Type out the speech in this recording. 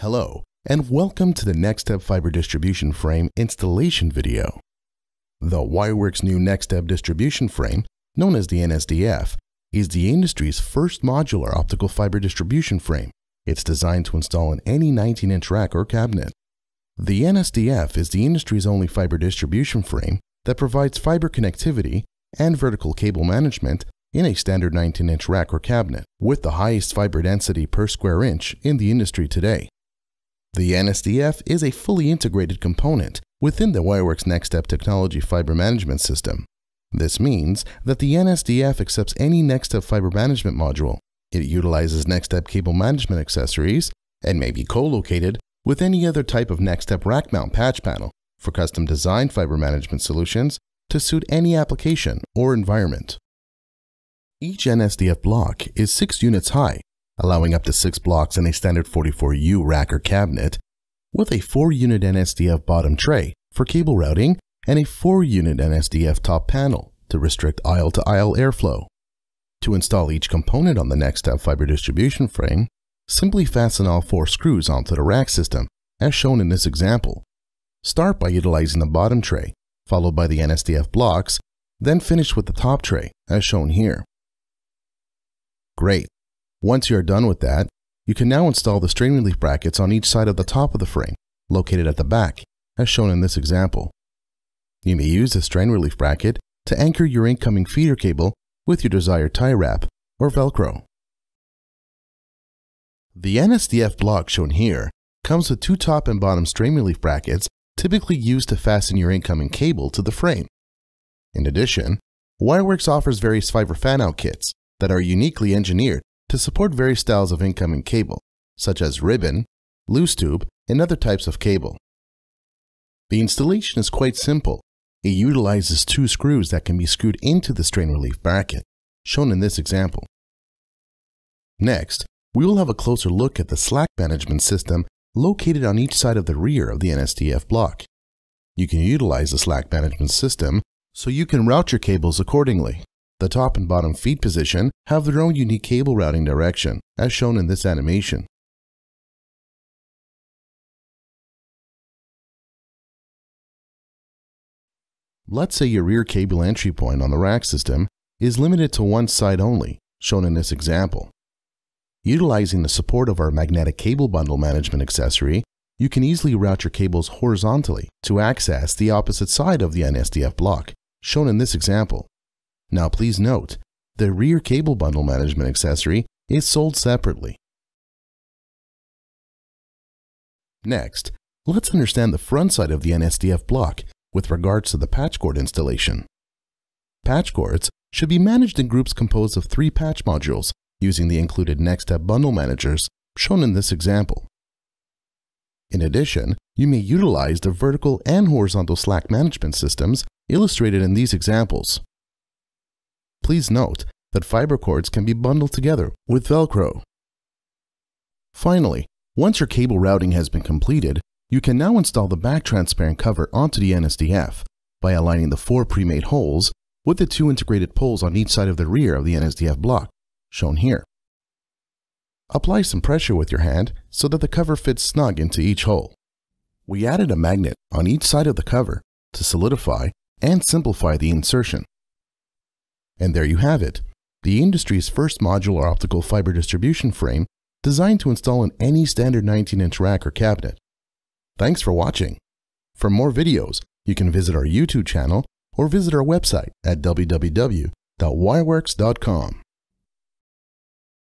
Hello, and welcome to the NextStep Fiber Distribution Frame installation video. The Wirewerks new NextStep distribution frame, known as the NSDF, is the industry's first modular optical fiber distribution frame. It's designed to install in any 19-inch rack or cabinet. The NSDF is the industry's only fiber distribution frame that provides fiber connectivity and vertical cable management in a standard 19-inch rack or cabinet, with the highest fiber density per square inch in the industry today. The NSDF is a fully integrated component within the Wirewerks NextStep technology fiber management system. This means that the NSDF accepts any NextStep fiber management module. It utilizes NextStep cable management accessories and may be co-located with any other type of NextStep rack mount patch panel for custom designed fiber management solutions to suit any application or environment. Each NSDF block is 6 units high, allowing up to 6 blocks in a standard 44U rack or cabinet, with a 4-unit NSDF bottom tray for cable routing and a 4-unit NSDF top panel to restrict aisle-to-aisle airflow. To install each component on the NextStep fiber distribution frame, simply fasten all four screws onto the rack system, as shown in this example. Start by utilizing the bottom tray, followed by the NSDF blocks, then finish with the top tray, as shown here. Great. Once you are done with that, you can now install the strain relief brackets on each side of the top of the frame, located at the back, as shown in this example. You may use the strain relief bracket to anchor your incoming feeder cable with your desired tie wrap or Velcro. The NSDF block shown here comes with two top and bottom strain relief brackets typically used to fasten your incoming cable to the frame. In addition, Wirewerks offers various fiber fan-out kits that are uniquely engineered to support various styles of incoming cable, such as ribbon, loose tube, and other types of cable. The installation is quite simple. It utilizes two screws that can be screwed into the strain relief bracket, shown in this example. Next, we will have a closer look at the slack management system located on each side of the rear of the NSDF block. You can utilize the slack management system so you can route your cables accordingly. The top and bottom feed position have their own unique cable routing direction, as shown in this animation. Let's say your rear cable entry point on the rack system is limited to one side only, shown in this example. Utilizing the support of our magnetic cable bundle management accessory, you can easily route your cables horizontally to access the opposite side of the NSDF block, shown in this example. Now please note, the rear cable bundle management accessory is sold separately. Next, let's understand the front side of the NSDF block with regards to the patch cord installation. Patch cords should be managed in groups composed of three patch modules using the included NextStep bundle managers shown in this example. In addition, you may utilize the vertical and horizontal slack management systems illustrated in these examples. Please note that fiber cords can be bundled together with Velcro. Finally, once your cable routing has been completed, you can now install the back transparent cover onto the NSDF by aligning the four pre-made holes with the two integrated poles on each side of the rear of the NSDF block, shown here. Apply some pressure with your hand so that the cover fits snug into each hole. We added a magnet on each side of the cover to solidify and simplify the insertion. And there you have it, the industry's first modular optical fiber distribution frame designed to install in any standard 19-inch rack or cabinet. Thanks for watching. For more videos, you can visit our YouTube channel or visit our website at www.wirewerks.com.